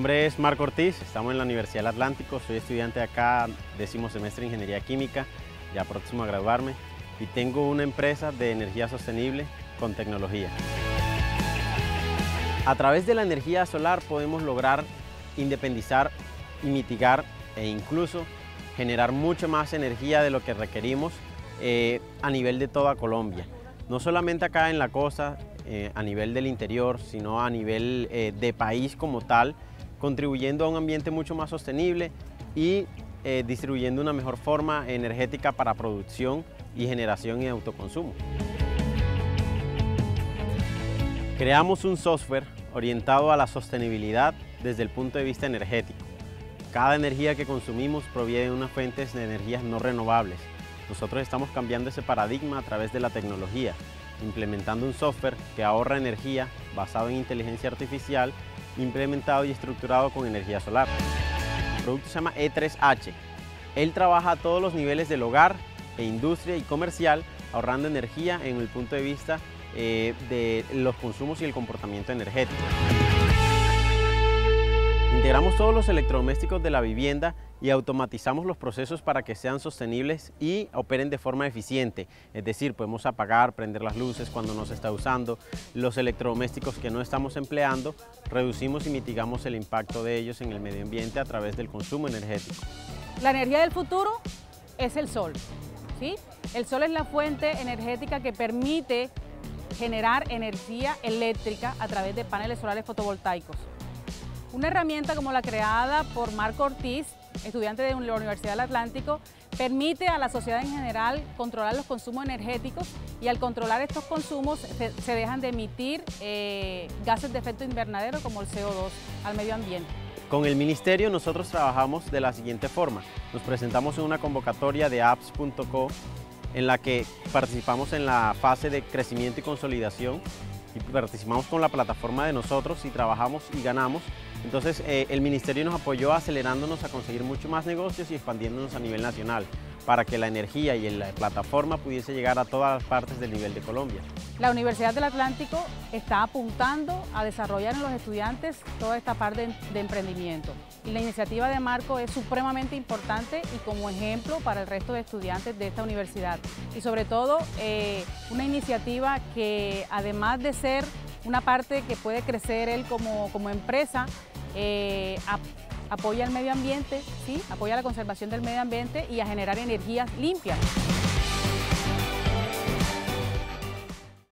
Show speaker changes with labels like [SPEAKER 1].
[SPEAKER 1] nombre es Marco Ortiz, estamos en la Universidad del Atlántico, soy estudiante acá, décimo semestre de Ingeniería Química, ya próximo a graduarme, y tengo una empresa de energía sostenible con tecnología. A través de la energía solar podemos lograr independizar y mitigar e incluso generar mucho más energía de lo que requerimos eh, a nivel de toda Colombia. No solamente acá en la costa, eh, a nivel del interior, sino a nivel eh, de país como tal, contribuyendo a un ambiente mucho más sostenible y distribuyendo una mejor forma energética para producción y generación y autoconsumo. Creamos un software orientado a la sostenibilidad desde el punto de vista energético. Cada energía que consumimos proviene de unas fuentes de energías no renovables. Nosotros estamos cambiando ese paradigma a través de la tecnología, implementando un software que ahorra energía basado en inteligencia artificial, implementado y estructurado con energía solar. El producto se llama E3H. Él trabaja a todos los niveles del hogar, e industria y comercial, ahorrando energía en el punto de vista eh, de los consumos y el comportamiento energético. Integramos todos los electrodomésticos de la vivienda y automatizamos los procesos para que sean sostenibles y operen de forma eficiente. Es decir, podemos apagar, prender las luces cuando no se está usando. Los electrodomésticos que no estamos empleando, reducimos y mitigamos el impacto de ellos en el medio ambiente a través del consumo energético.
[SPEAKER 2] La energía del futuro es el sol. ¿sí? El sol es la fuente energética que permite generar energía eléctrica a través de paneles solares fotovoltaicos. Una herramienta como la creada por Marco Ortiz, estudiante de la Universidad del Atlántico, permite a la sociedad en general controlar los consumos energéticos y al controlar estos consumos se, dejan de emitir eh, gases de efecto invernadero como el CO2 al medio ambiente.
[SPEAKER 1] Con el Ministerio nosotros trabajamos de la siguiente forma. Nos presentamos en una convocatoria de apps.co en la que participamos en la fase de crecimiento y consolidación y participamos con la plataforma de nosotros y trabajamos y ganamos. Entonces eh, el Ministerio nos apoyó acelerándonos a conseguir mucho más negocios y expandiéndonos a nivel nacional para que la energía y la plataforma pudiese llegar a todas las partes del nivel de Colombia.
[SPEAKER 2] La Universidad del Atlántico está apuntando a desarrollar en los estudiantes toda esta parte de emprendimiento. Y la iniciativa de Marco es supremamente importante y como ejemplo para el resto de estudiantes de esta universidad. Y sobre todo eh, una iniciativa que además de ser una parte que puede crecer él como, empresa, eh, apoya el medio ambiente, ¿sí? apoya la conservación del medio ambiente y a generar energías limpias.